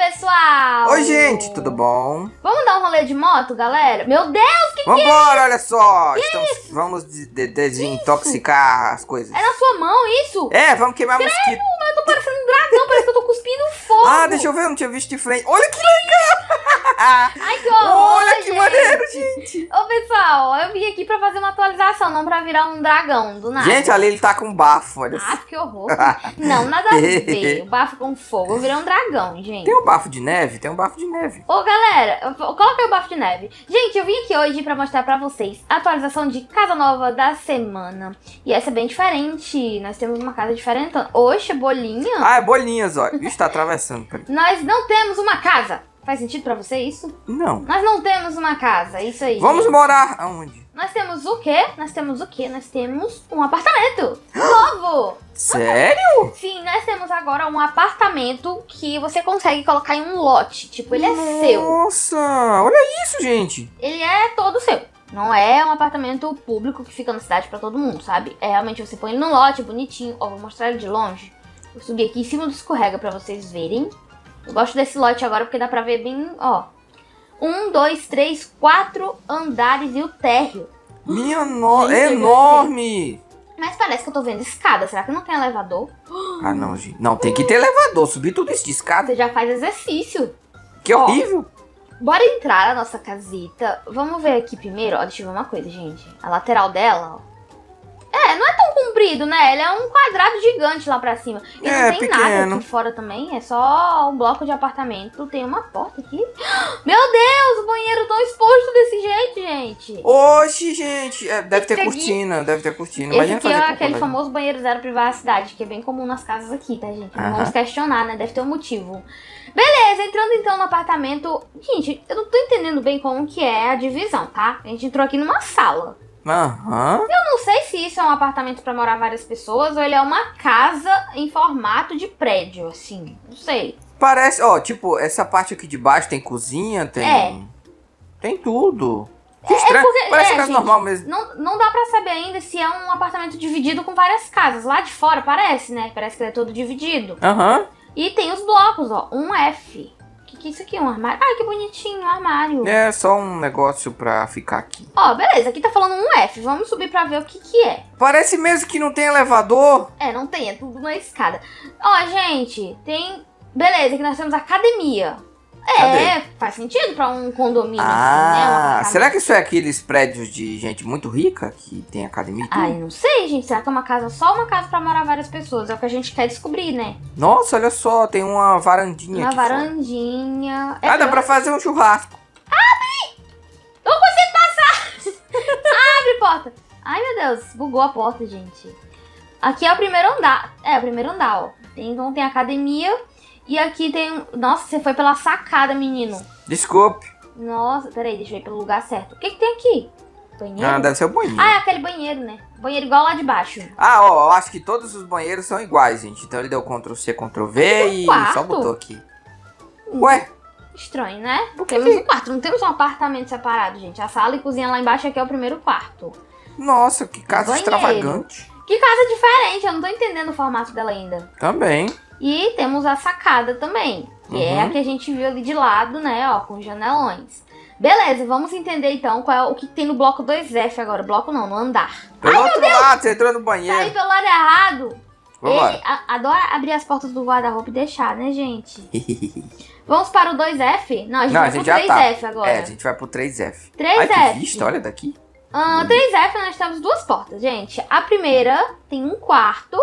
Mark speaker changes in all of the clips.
Speaker 1: pessoal!
Speaker 2: Oi, gente, tudo bom?
Speaker 1: Vamos dar um rolê de moto, galera? Meu Deus, que
Speaker 2: Vambora, olha só! Estamos, vamos de- de- desintoxicar as coisas.
Speaker 1: é na sua mão isso?
Speaker 2: É, vamos queimar mosquito.
Speaker 1: Mas eu tô parecendo um dragão, parece que eu tô cuspindo fogo.
Speaker 2: Ah, deixa eu ver, eu não tinha visto de frente. Olha que legal!
Speaker 1: Ai, que horror,
Speaker 2: Olha que
Speaker 1: gente.
Speaker 2: maneiro, gente!
Speaker 1: Ô, pessoal, eu vim aqui pra fazer uma atualização, não pra virar um dragão do nada.
Speaker 2: Gente, ali ele tá com bafo, olha
Speaker 1: Ah, que horror. Não, nada a ver. O bafo com fogo. Eu virei um dragão, gente.
Speaker 2: Tem um bafo de neve? Tem um bafo de neve.
Speaker 1: Ô, galera, coloca aí o bafo de neve. Gente, eu vim aqui hoje pra mostrar pra vocês a atualização de casa nova da semana. E essa é bem diferente. Nós temos uma casa diferente. Oxe, bolinha.
Speaker 2: Ah, é bolinhas, ó. Vixe, tá atravessando.
Speaker 1: Nós não temos uma casa. Faz sentido pra você isso?
Speaker 2: Não.
Speaker 1: Nós não temos uma casa. Isso aí.
Speaker 2: Vamos
Speaker 1: gente.
Speaker 2: morar aonde?
Speaker 1: Nós temos o quê? Nós temos o quê? Nós temos um apartamento novo.
Speaker 2: Sério?
Speaker 1: Sim, nós temos agora um apartamento que você consegue colocar em um lote. Tipo, ele é seu.
Speaker 2: Nossa, olha isso, gente.
Speaker 1: Ele é todo seu. Não é um apartamento público que fica na cidade pra todo mundo, sabe? É realmente você põe ele no lote, bonitinho. Ó, vou mostrar ele de longe. Vou subir aqui em cima do escorrega pra vocês verem. Eu gosto desse lote agora porque dá pra ver bem, ó. Um, dois, três, quatro andares e o térreo.
Speaker 2: Minha no...
Speaker 1: Gente,
Speaker 2: é enorme.
Speaker 1: Mas parece que eu tô vendo escada. Será que não tem elevador?
Speaker 2: Ah, não, gente. Não, tem que ter elevador. Subir tudo isso de escada.
Speaker 1: Você já faz exercício.
Speaker 2: Que
Speaker 1: Ó.
Speaker 2: horrível.
Speaker 1: Bora entrar na nossa casita. Vamos ver aqui primeiro, ó. Deixa eu ver uma coisa, gente. A lateral dela, ó. Comprido, né? Ele é um quadrado gigante lá pra cima. E
Speaker 2: É,
Speaker 1: não tem nada
Speaker 2: pequeno.
Speaker 1: aqui fora também. É só um bloco de apartamento. Tem uma porta aqui. Meu Deus, o banheiro tão exposto desse jeito, gente.
Speaker 2: Oxi, gente. É, deve ter
Speaker 1: aqui-
Speaker 2: cortina, deve ter cortina.
Speaker 1: Esse aqui é aquele famoso banheiro zero privacidade, que é bem comum nas casas aqui, tá, gente? Não vamos questionar, né? Deve ter um motivo. Beleza, entrando então no apartamento. Gente, eu não tô entendendo bem como que é a divisão, tá? A gente entrou aqui numa sala.
Speaker 2: Aham.
Speaker 1: Eu não sei se isso é um apartamento pra morar várias pessoas ou ele é uma casa em formato de prédio, assim. Não sei.
Speaker 2: Parece, ó, tipo, essa parte aqui de baixo tem cozinha, tem.
Speaker 1: É.
Speaker 2: Tem tudo. Que estranho.
Speaker 1: porque-
Speaker 2: Parece
Speaker 1: é,
Speaker 2: casa
Speaker 1: gente.
Speaker 2: normal mesmo.
Speaker 1: Não, não dá pra saber ainda se é um apartamento dividido com várias casas. Lá de fora parece, né? Parece que ele é todo dividido.
Speaker 2: Aham.
Speaker 1: E tem os blocos, ó. Um F. O que, é isso aqui? Um armário? Ai, que bonitinho, um armário.
Speaker 2: É só um negócio pra ficar aqui.
Speaker 1: Ó, beleza. Aqui tá falando um F. Vamos subir pra ver o que que é.
Speaker 2: Parece mesmo que não tem elevador.
Speaker 1: É, não tem. É tudo na escada. Ó, gente. Tem... Beleza, aqui nós temos academia. É, faz sentido pra um condomínio assim, né?
Speaker 2: Ah, será que isso é aqueles prédios de gente muito rica que tem academia?
Speaker 1: Ai, não sei, gente. Será que é uma casa só uma casa pra morar várias pessoas? É o que a gente quer descobrir, né?
Speaker 2: Nossa, olha só, tem uma varandinha
Speaker 1: Uma varandinha. É
Speaker 2: Ah, dá pra fazer um churrasco.
Speaker 1: Não consigo passar! Abre porta! Ai, meu Deus, bugou a porta, gente. Aqui é o primeiro andar. É, o primeiro andar, ó. Tem, então tem academia. E aqui tem. um- Nossa, você foi pela sacada, menino.
Speaker 2: Desculpe.
Speaker 1: Nossa, peraí, deixa eu ir pelo lugar certo. O que, que tem aqui? Banheiro?
Speaker 2: Ah, deve ser o banheiro.
Speaker 1: Ah, é aquele banheiro, né? Banheiro igual lá de baixo.
Speaker 2: Ah, ó, eu acho que todos os banheiros são iguais, gente. Então ele deu Ctrl C, Ctrl V e
Speaker 1: quarto?
Speaker 2: só botou aqui. Ué,
Speaker 1: Estranho, né?
Speaker 2: Por que
Speaker 1: Temos
Speaker 2: que-
Speaker 1: um quarto, não temos um apartamento separado, gente. A sala e cozinha lá embaixo aqui é o primeiro quarto.
Speaker 2: nossa, que casa
Speaker 1: Banheiro.
Speaker 2: extravagante.
Speaker 1: Que casa diferente, eu não tô entendendo o formato dela ainda.
Speaker 2: Também.
Speaker 1: E temos a sacada também, que é
Speaker 2: Uhum.
Speaker 1: a que a gente viu ali de lado, né, ó, com janelões. Beleza, vamos entender então qual é o que tem no bloco 2F agora. Bloco não, no andar.
Speaker 2: Pelo outro lado, você entrou no banheiro.
Speaker 1: pelo lado errado.
Speaker 2: Vambora.
Speaker 1: Ele a- adora abrir as portas do guarda-roupa e deixar, né, gente? Vamos para o 2F? Não, a gente
Speaker 2: Não, a
Speaker 1: vai
Speaker 2: gente
Speaker 1: pro
Speaker 2: já tá.
Speaker 1: 3F agora.
Speaker 2: É, a gente vai pro 3F. Ai,
Speaker 1: 3F.
Speaker 2: que vista, olha daqui.
Speaker 1: Ah, 3F nós temos duas portas, gente. A primeira tem um quarto.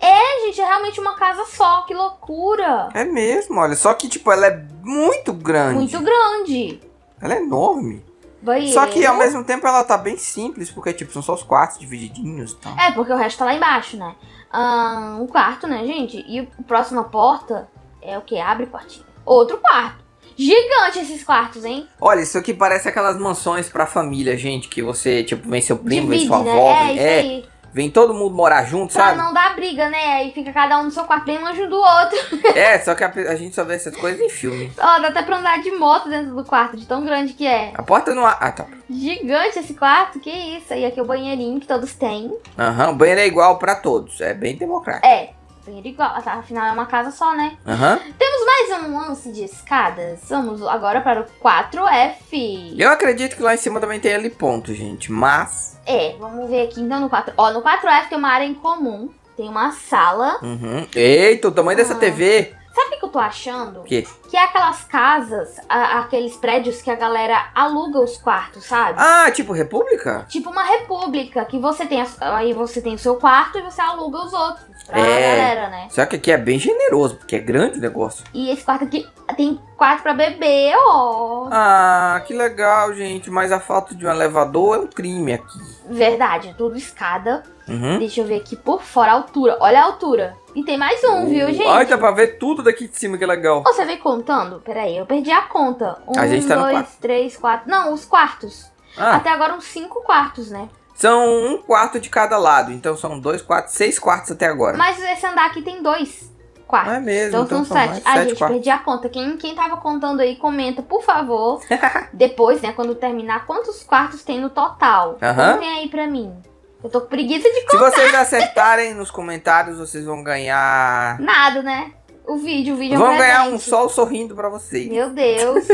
Speaker 1: É, gente, é realmente uma casa só, que loucura.
Speaker 2: É mesmo, olha. Só que, tipo, ela é muito grande.
Speaker 1: Muito grande.
Speaker 2: Ela é enorme.
Speaker 1: Banheiro.
Speaker 2: Só que ao mesmo tempo ela tá bem simples, porque, tipo, são só os quartos divididinhos e tal.
Speaker 1: É, porque o resto tá lá embaixo, né? Ah, um quarto, né, gente? E a próxima porta é o que? Abre portinha. Outro quarto. Gigante esses quartos, hein?
Speaker 2: Olha, isso aqui parece aquelas mansões pra família, gente, que você, tipo, vem seu primo, vem
Speaker 1: Divide,
Speaker 2: sua
Speaker 1: né?
Speaker 2: avó,
Speaker 1: é,
Speaker 2: vem, é. Vem todo mundo morar junto,
Speaker 1: Pra
Speaker 2: sabe?
Speaker 1: não dar briga, né? Aí fica cada um no seu quarto bem longe do outro.
Speaker 2: É, só que a, a gente só vê essas coisas em filme.
Speaker 1: Ó, dá até pra andar de moto dentro do quarto, de tão grande que é.
Speaker 2: A porta não... Ah, tá.
Speaker 1: Gigante esse quarto, que isso. E aqui é o banheirinho que todos têm.
Speaker 2: Aham, o banheiro é igual pra todos, é bem democrático.
Speaker 1: É. banheiro igual. Afinal, é uma casa só, né?
Speaker 2: Aham.
Speaker 1: Temos mais um lance de escadas. Vamos agora para o 4F.
Speaker 2: Eu acredito que lá em cima também tem ali ponto, gente. Mas.
Speaker 1: É, vamos ver aqui então no 4. Ó, no 4F tem uma área em comum. Tem uma sala.
Speaker 2: Uhum. Eita, o tamanho dessa
Speaker 1: Ah.
Speaker 2: TV.
Speaker 1: Sabe eu tô achando?
Speaker 2: O quê?
Speaker 1: Que é aquelas casas, a- aqueles prédios que a galera aluga os quartos, sabe?
Speaker 2: Ah, tipo República?
Speaker 1: Tipo uma república, que você tem a- aí você tem o seu quarto e você aluga os outros pra
Speaker 2: É.
Speaker 1: galera, né?
Speaker 2: Só que aqui é bem generoso, porque é grande o negócio.
Speaker 1: E esse quarto aqui tem quarto pra beber, ó.
Speaker 2: Ah, que legal, gente. Mas a falta de um elevador é um crime aqui.
Speaker 1: Verdade, é tudo escada.
Speaker 2: Uhum.
Speaker 1: Deixa eu ver aqui por fora a altura. Olha a altura. E tem mais um, viu, gente?
Speaker 2: Ai, dá pra ver tudo daqui de cima, que legal.
Speaker 1: Você veio contando? Peraí, eu perdi a conta. Um,
Speaker 2: A gente tá no
Speaker 1: dois,
Speaker 2: quarto.
Speaker 1: três, quatro. Não, os quartos.
Speaker 2: Ah,
Speaker 1: Até agora uns cinco quartos, né?
Speaker 2: são um quarto de cada lado. Então são dois, quatro, seis quartos até agora.
Speaker 1: Mas esse andar aqui tem dois quartos.
Speaker 2: É mesmo,
Speaker 1: Então,
Speaker 2: então
Speaker 1: são
Speaker 2: são
Speaker 1: sete. Ah,
Speaker 2: sete
Speaker 1: gente,
Speaker 2: quartos.
Speaker 1: perdi a conta. Quem, quem tava contando aí, comenta, por favor. Depois, né, quando terminar, quantos quartos tem no total?
Speaker 2: Aham.
Speaker 1: Contem aí pra mim. Eu tô com preguiça de
Speaker 2: Se vocês acertarem nos comentários, vocês vão ganhar.
Speaker 1: nada, né? O vídeo, o vídeo é um
Speaker 2: Vão ganhar um sol sorrindo pra vocês.
Speaker 1: Meu Deus.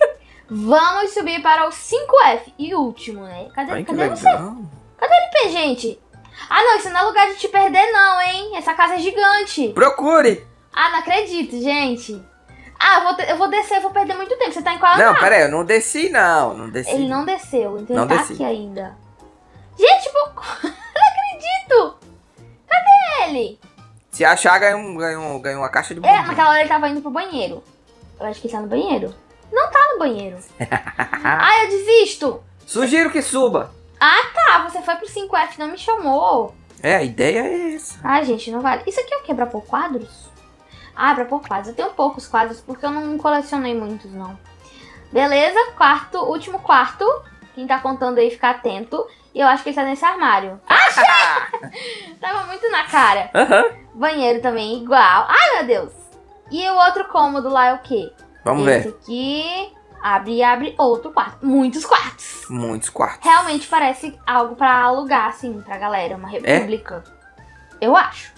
Speaker 1: Vamos subir para o 5F. E último, né? Cadê,
Speaker 2: Ai,
Speaker 1: cadê você? Cadê, gente? Ah, não, isso não é lugar de te perder, não, hein? Essa casa é gigante.
Speaker 2: Procure!
Speaker 1: Ah, não acredito, gente. Ah, eu vou, eu vou descer, eu vou perder muito tempo. Você tá em qual
Speaker 2: Não,
Speaker 1: andar?
Speaker 2: pera aí, eu não desci, não. Não desci.
Speaker 1: Ele não desceu, então
Speaker 2: Não
Speaker 1: ele tá
Speaker 2: desci.
Speaker 1: aqui ainda. Gente, pô, não acredito. Cadê ele?
Speaker 2: Se achar, ganha, um, ganha, um, ganha uma caixa de
Speaker 1: É,
Speaker 2: bombom.
Speaker 1: naquela hora ele tava indo pro banheiro. Eu acho que ele tá no banheiro. Não tá no banheiro. ah, eu desisto.
Speaker 2: Sugiro que suba.
Speaker 1: Tá, você foi pro 5F, não me chamou.
Speaker 2: É, a ideia é essa.
Speaker 1: Ah, gente, não vale. Isso aqui é o quê? Pra pôr quadros? Ah, pra pôr quadros. Eu tenho poucos quadros porque eu não colecionei muitos, não. Beleza, quarto, último quarto. Quem tá contando aí, fica atento. E eu acho que ele tá nesse armário. Tava muito na cara.
Speaker 2: Aham.
Speaker 1: Banheiro também igual. Ai, meu Deus. E o outro cômodo lá é o quê?
Speaker 2: Vamos
Speaker 1: Esse
Speaker 2: ver.
Speaker 1: aqui abre e abre outro quarto. Muitos quartos.
Speaker 2: Muitos quartos.
Speaker 1: Realmente parece algo pra alugar, assim, pra galera. Uma república. Eu acho.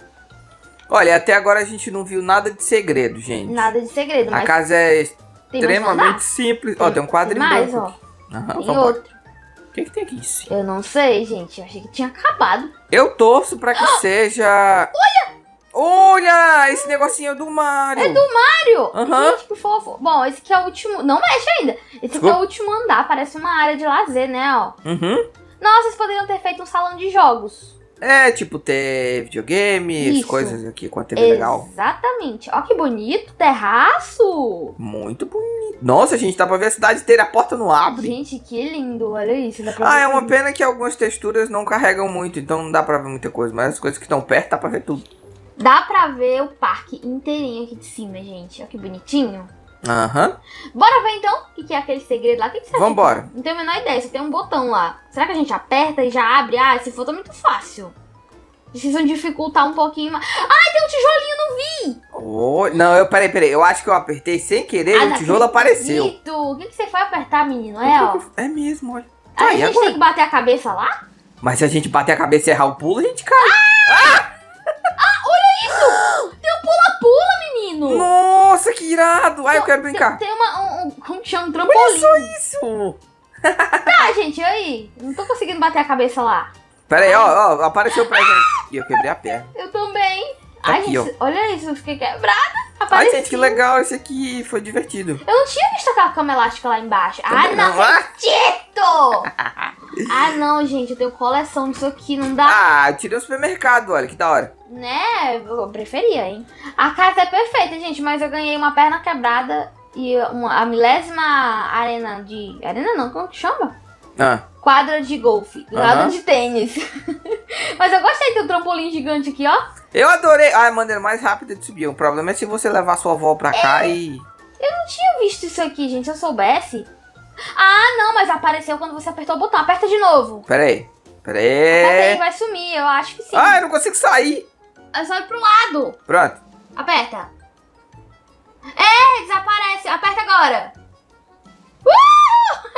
Speaker 2: Olha, até agora a gente não viu nada de segredo, gente.
Speaker 1: Nada de segredo,
Speaker 2: A
Speaker 1: mas
Speaker 2: casa é
Speaker 1: tem mais pra andar.
Speaker 2: extremamente simples. Ó, tem um quadro em
Speaker 1: mais,
Speaker 2: branco.
Speaker 1: ó.
Speaker 2: Aham,
Speaker 1: Tem
Speaker 2: vambora.
Speaker 1: outro.
Speaker 2: O que, que tem aqui em cima?
Speaker 1: Eu não sei, gente. Eu achei que tinha acabado.
Speaker 2: Eu torço pra que seja. Olha! Olha! Esse negocinho é do Mario.
Speaker 1: É do Mario!
Speaker 2: Aham.
Speaker 1: Gente, que fofo. Bom, esse aqui é o último. Não mexe ainda. Esse aqui é o último andar. Parece uma área de lazer, né? Ó.
Speaker 2: Uhum.
Speaker 1: Nossa, vocês poderiam ter feito um salão de jogos.
Speaker 2: É, tipo, ter videogames, coisas aqui com a TV legal.
Speaker 1: Exatamente. Ó, que bonito. Terraço.
Speaker 2: Muito bonito. Nossa, gente, dá pra ver a cidade inteira, a porta não abre.
Speaker 1: Gente, que lindo. Olha isso. Dá pra
Speaker 2: Ah,
Speaker 1: ver
Speaker 2: é uma
Speaker 1: tudo.
Speaker 2: pena que algumas texturas não carregam muito, então não dá pra ver muita coisa. Mas as coisas que estão perto, dá pra ver tudo.
Speaker 1: Dá pra ver o parque inteirinho aqui de cima, gente. Olha que bonitinho.
Speaker 2: Aham.
Speaker 1: Bora ver então o que, que é aquele segredo lá. O que, que acha?
Speaker 2: Vambora.
Speaker 1: Não tenho a menor ideia, só tem um botão lá. Será que a gente aperta e já abre? Ah, se for tá muito fácil. Precisam dificultar um pouquinho mais. Ai, tem um tijolinho no
Speaker 2: Oi. Não, eu peraí, peraí. Eu acho que eu apertei sem querer
Speaker 1: Ah,
Speaker 2: e o tijolo apareceu.
Speaker 1: O que, que você foi apertar, menino? É, ó.
Speaker 2: É mesmo, olha.
Speaker 1: A
Speaker 2: Ah, e
Speaker 1: gente
Speaker 2: agora?
Speaker 1: tem que bater a cabeça lá?
Speaker 2: Mas se a gente bater a cabeça e errar o pulo, a gente cai.
Speaker 1: Tem um pula-pula, menino!
Speaker 2: Nossa, que irado. Ai, eu quero brincar.
Speaker 1: Tem, tem uma, um, como que chama? Um trampolim.
Speaker 2: Isso.
Speaker 1: Tá, gente, aí? Não tô conseguindo bater a cabeça lá.
Speaker 2: Pera aí, ó, ó, apareceu pra gente. E eu quebrei a perna.
Speaker 1: Eu também.
Speaker 2: Tá
Speaker 1: Ai,
Speaker 2: aqui,
Speaker 1: gente, olha isso, eu fiquei quebrada.
Speaker 2: Ai,
Speaker 1: Apareceu.
Speaker 2: gente, que legal. Esse aqui foi divertido.
Speaker 1: Eu não tinha visto aquela cama elástica lá embaixo. Ah, não
Speaker 2: não. Ah.
Speaker 1: acredito! ah, não, gente, eu tenho coleção disso aqui, não dá.
Speaker 2: Ah, tirei o supermercado, olha, que da hora.
Speaker 1: Né? Eu preferia, hein? A casa é perfeita, gente, mas eu ganhei uma perna quebrada e uma, a milésima arena de. Arena não, como que chama?
Speaker 2: Ah,
Speaker 1: Quadra de golfe, quadra
Speaker 2: Aham.
Speaker 1: de tênis. mas eu gostei do trampolim gigante aqui, ó.
Speaker 2: eu adorei. Ah, a maneira mais rápida de subir. O problema é se você levar sua avó pra cá e...
Speaker 1: Eu não tinha visto isso aqui, gente. Se eu soubesse. Ah, não, mas apareceu quando você apertou o botão. Aperta de novo.
Speaker 2: Pera aí. Pera
Speaker 1: Aperta aí,
Speaker 2: aí.
Speaker 1: vai sumir. Eu acho que sim.
Speaker 2: Ah, eu não consigo sair.
Speaker 1: É só ir pro lado.
Speaker 2: Pronto.
Speaker 1: Aperta. É, desaparece. Aperta agora. Uh!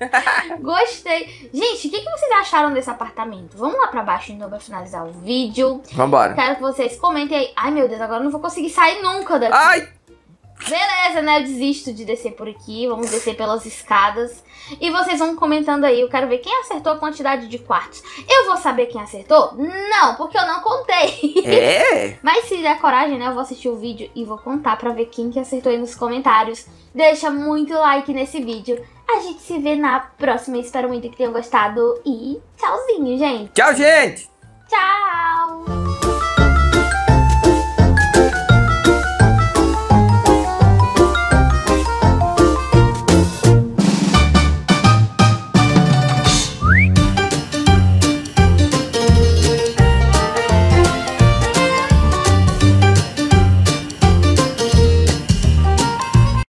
Speaker 1: Legal! Gostei. Gente, o que, que vocês acharam desse apartamento? Vamos lá pra baixo então pra finalizar o vídeo.
Speaker 2: Vambora.
Speaker 1: Quero que vocês comentem aí. Ai, meu Deus, agora eu não vou conseguir sair nunca daqui.
Speaker 2: Ai!
Speaker 1: Beleza, né? Eu desisto de descer por aqui. Vamos descer pelas escadas. E vocês vão comentando aí. Eu quero ver quem acertou a quantidade de quartos. Eu vou saber quem acertou? Não, porque eu não contei.
Speaker 2: É?
Speaker 1: Mas se der coragem, né? Eu vou assistir o vídeo e vou contar pra ver quem que acertou aí nos comentários. Deixa muito like nesse vídeo. A gente se vê na próxima. Espero muito que tenham gostado. E tchauzinho, gente.
Speaker 2: Tchau, gente!
Speaker 1: Tchau!